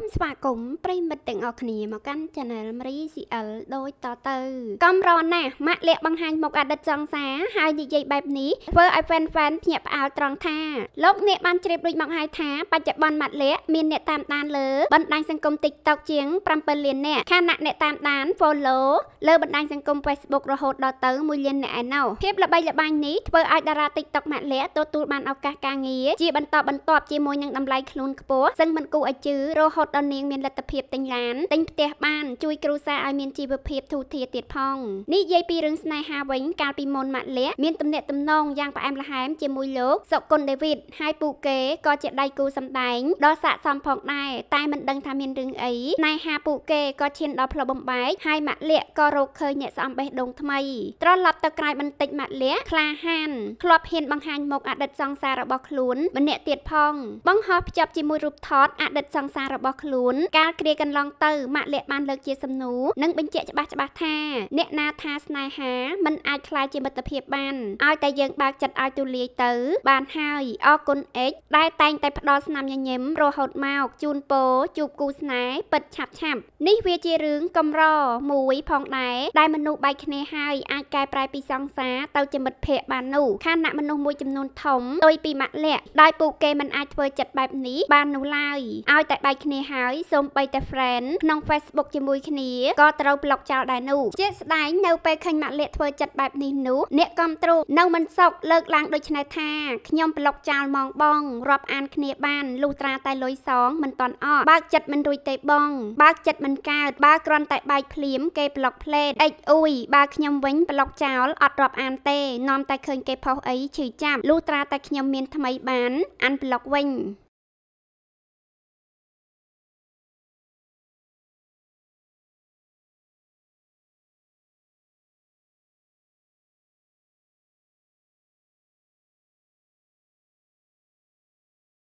មស្វាគមន៍ប្រិមិត្តទាំងអស់គ្នាមកកាន់ Channel Mri CL ដូចតទៅកំរណាស់ម៉ាក់លាក់បង្ហាញមុខអតីតសង្សារហើយនិយាយបែបនេះធ្វើឲ្យ fan fan ភ្ញាក់ផ្អើលត្រង់ថាលោកអ្នកបានជ្រាបដូចមកហើយថាបច្ចុប្បន្នម៉ាក់លាក់មានអ្នកតាមដានលើបណ្ដាញសង្គម TikTok ជាង7លាននាក់ខណៈអ្នកតាមដាន follow លើបណ្ដាញសង្គម Facebook រហូតដល់ទៅ1លាននាក់ឯណោះភាពល្បីល្បាញនេះធ្វើឲ្យតារា TikTok ម៉ាក់លាក់ទទួលបានឱកាសការងារជាបន្តបន្ទាប់ជាមួយនឹងតម្លៃខ្លួនខ្ពស់ซึ่งមិនគួរឲ្យជឿរហូតដល់នាងមានលទ្ធភាពទិញឡានទិញផ្ទះបានជួយគ្រួសារឲ្យមានជីវភាពធូរធារទៀតផងនិយាយពីរឿងស្នេហាវិញកាលពីមុនម៉ាក់លាក់មានទំនាក់ទំនងយ៉ាងផ្អែមល្ហែមជាមួយលោកសុគន្ធដេវីតហើយពូគេក៏ជាដៃគូសម្ដែងដ៏ស័ក្តិសមផងដែរតែមិនដឹងថាមានរឿងអីស្នេហាពូគេក៏ឈានដល់ផ្លូវបំបែកហើយម៉ាក់លាក់ក៏រកឃើញអ្នកស្អំបេះដូងថ្មីត្រឡប់ទៅក្រៅបន្តិចម៉ាក់លាក់ក្លាហានធ្លាប់ហ៊ានបង្ហាញមុខអតីតសង្សាររបស់ខ្លួនម្នាក់ទៀតផងបង្ហោះភ្ជាប់ជាមួយរូបថតអតីតសង្សាររបស់ខ្លួនកាលគ្រាកន្លងទៅម៉ាក់លាក់បានលើកជាសំណួរនិងបញ្ជាក់ច្បាស់ច្បាស់ថាអ្នកណាថាស្នេហាមិនអាចខ្លាយជាមិត្តភាពបានឲ្យតែយើងបើកចិត្តឲ្យទូលាយទៅ បានហើយអរគុណអិចដែលតែងតែផ្ដល់ស្នាមញញឹមរហូតមកជូនពរជួបគូស្នេហ៍ពិតឆាប់ឆាប់នេះវាជារឿងកំរមួយផងដែរដែលមនុស្សបែកគ្នាហើយអាចកែប្រែពីសង្សារទៅជាមិត្តភ័ក្តិបាននោះខណៈមនុស្សមួយចំនួនធំទុយពីម៉ាក់លាក់ដោយពួកគេមិនអាចធ្វើចិត្តបែបនេះបាននោះឡើយឲ្យតែបែកគ្នាហើយសូម្បីតែ friend ក្នុង Facebook ជាមួយគ្នាក៏ត្រូវប្លុកចោលដែរនោះជាស្ដែងនៅពេលឃើញម៉ាក់លាក់ធ្វើចិត្តបែបនេះនោះអ្នកកំទ្រូនៅមិនសុខលើកឡើងដូចនេះថាខ្ញុំប្លុកចោលម៉ងបងរាប់អានគ្នាបានលុះត្រាតែលុយសងមិនតន់អស់បើកចិត្តមិនរួចទេបងបើកចិត្តមិនកើតបើគ្រាន់តែបែកភ្លាមគេប្លុកផ្លេតអិចអ៊ុយបើខ្ញុំវិញប្លុកចោលអត់រាប់អានទេនាំតែឃើញគេផុសអីឈឺចាប់លុះត្រាតែខ្ញុំមានថ្មីបានអានប្លុកវិញ